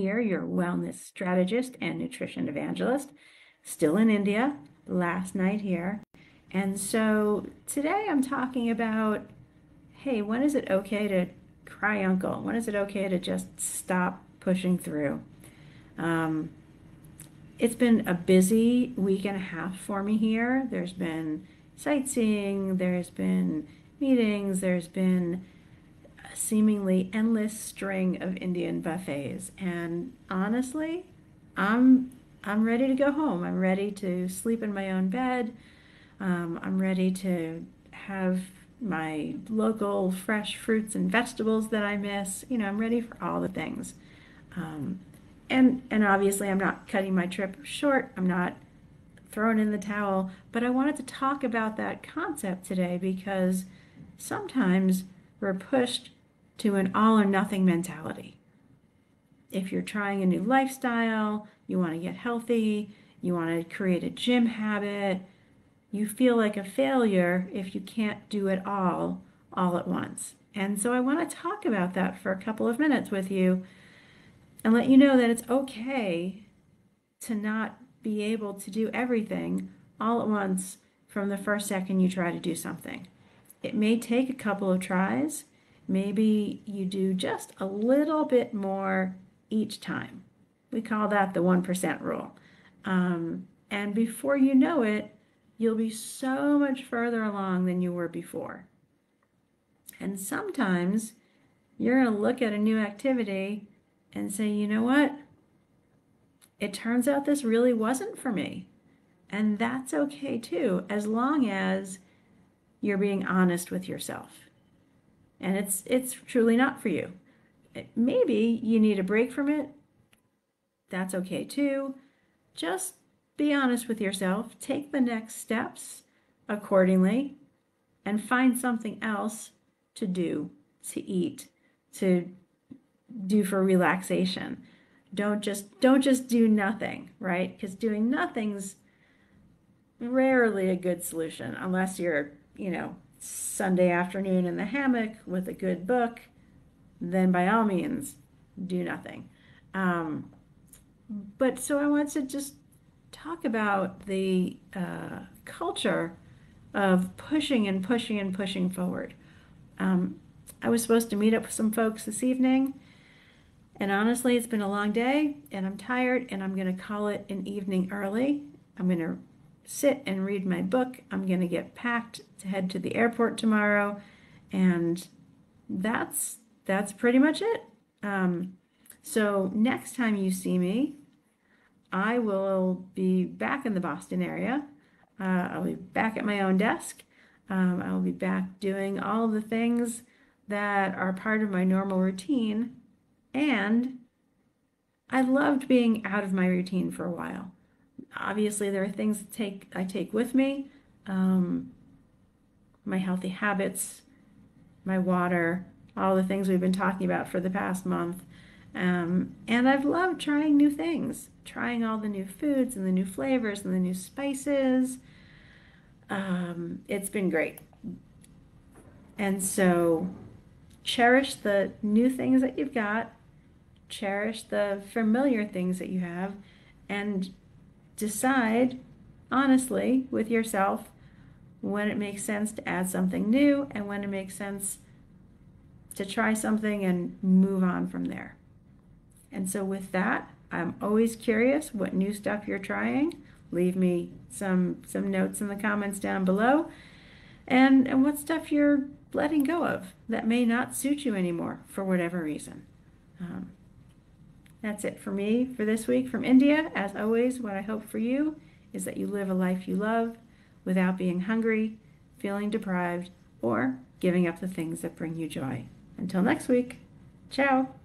here, your wellness strategist and nutrition evangelist, still in India, last night here. And so today I'm talking about hey, when is it okay to cry uncle? When is it okay to just stop pushing through? Um, it's been a busy week and a half for me here. There's been sightseeing, there's been meetings, there's been seemingly endless string of Indian buffets. And honestly, I'm I'm ready to go home. I'm ready to sleep in my own bed. Um, I'm ready to have my local fresh fruits and vegetables that I miss. You know, I'm ready for all the things. Um, and and obviously, I'm not cutting my trip short. I'm not throwing in the towel. But I wanted to talk about that concept today because sometimes we're pushed to an all or nothing mentality. If you're trying a new lifestyle, you want to get healthy, you want to create a gym habit, you feel like a failure if you can't do it all all at once. And so I want to talk about that for a couple of minutes with you and let you know that it's okay to not be able to do everything all at once from the first second you try to do something. It may take a couple of tries. Maybe you do just a little bit more each time. We call that the 1% rule. Um, and before you know it, you'll be so much further along than you were before. And sometimes you're going to look at a new activity and say, you know what? It turns out this really wasn't for me. And that's okay too, as long as you're being honest with yourself. And it's it's truly not for you. Eh, maybe you need a break from it. That's okay too. Just be honest with yourself, take the next steps accordingly, and find something else to do, to eat, to do for relaxation. Don't just don't just do nothing, right? Because doing nothing's rarely a good solution unless you're, you know, Sunday afternoon in the hammock with a good book, then by all means do nothing. Um, but so I want to just talk about the uh, culture of pushing and pushing and pushing forward. Um, I was supposed to meet up with some folks this evening, and honestly, it's been a long day, and I'm tired, and I'm going to call it an evening early. I'm going to sit and read my book. I'm going to get packed to head to the airport tomorrow, and that's that's pretty much it. Um, so next time you see me, I will be back in the Boston area. Uh, I'll be back at my own desk. Um, I will be back doing all the things that are part of my normal routine. And I loved being out of my routine for a while. Obviously, there are things that take I take with me. Um, my healthy habits, my water, all the things we've been talking about for the past month. Um, and I've loved trying new things, trying all the new foods and the new flavors and the new spices. Um, it's been great. And so cherish the new things that you've got, cherish the familiar things that you have, and decide honestly with yourself when it makes sense to add something new and when it makes sense to try something and move on from there. And so with that, I'm always curious what new stuff you're trying. Leave me some some notes in the comments down below. And and what stuff you're letting go of that may not suit you anymore for whatever reason. Um, that's it for me for this week from India. As always, what I hope for you is that you live a life you love without being hungry, feeling deprived, or giving up the things that bring you joy. Until next week, ciao.